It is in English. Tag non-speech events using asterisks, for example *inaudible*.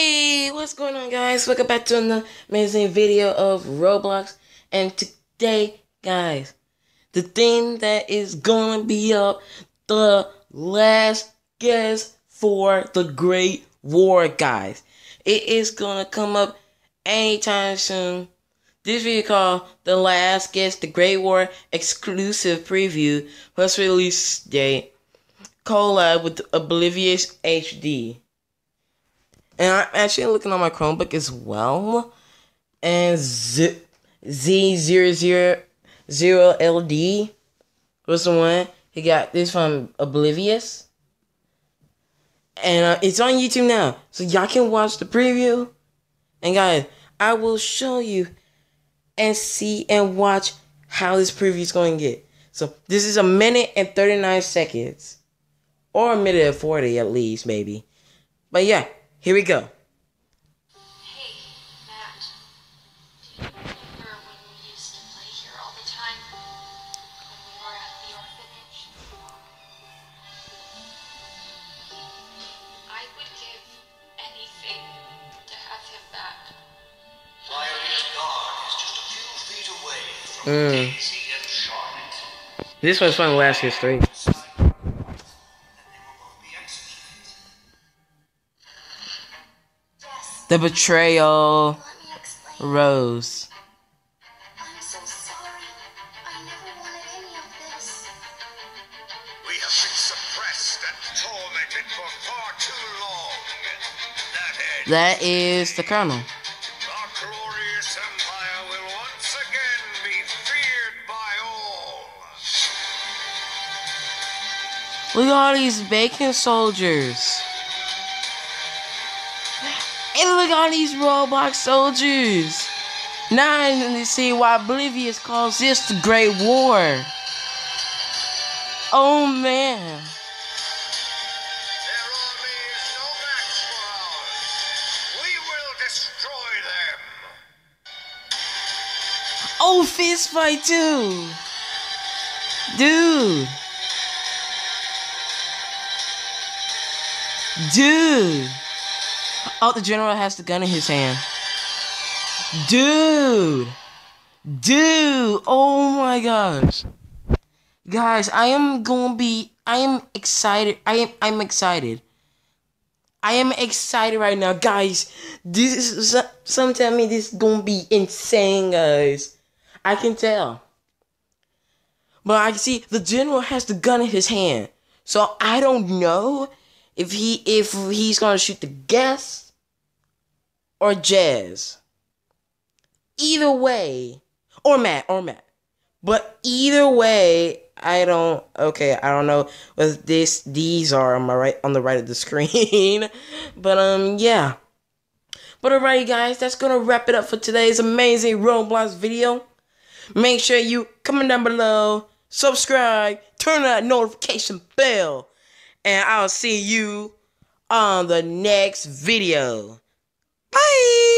what's going on guys? Welcome back to another amazing video of Roblox. And today, guys, the thing that is gonna be up, the last guest for the Great War, guys. It is gonna come up anytime soon. This video called The Last Guest the Great War exclusive preview plus release date collab with Oblivious HD. I'm actually looking on my Chromebook as well. And Z Z000LD was the one. He got this from Oblivious. And uh, it's on YouTube now. So y'all can watch the preview. And guys, I will show you and see and watch how this preview is going to get. So this is a minute and 39 seconds. Or a minute and 40 at least, maybe. But yeah, here we go. Hey, Matt. Do you remember when we used to play here all the time? When we were at the orphanage? I would give anything to have him back. Violet Guard is just a few feet away from Mm. Daisy and Charlotte. This was from last year's three. The betrayal Let me explain. rose. So sorry. I never wanted any of this. We have been suppressed and tormented for far too long. That. That is the colonel. Our glorious empire will once again be feared by all. Look at all these bacon soldiers. And look at all these Roblox soldiers. Now I can see why Oblivious calls this the Great War. Oh man. Their army is no match for ours. We will destroy them. Oh, fist fight too. Dude. Dude. Oh, the general has the gun in his hand. Dude. Dude. Oh my gosh. Guys, I am gonna be I am excited. I am I'm excited. I am excited right now, guys. This is some- tell me this is gonna be insane, guys. I can tell. But I can see the general has the gun in his hand. So I don't know if he if he's gonna shoot the guest or Jazz. Either way. Or Matt, or Matt. But either way, I don't okay, I don't know what this these are on my right on the right of the *laughs* screen. but um yeah. But alright guys, that's gonna wrap it up for today's amazing Roblox video. Make sure you comment down below, subscribe, turn on that notification bell, and I'll see you on the next video. Bye!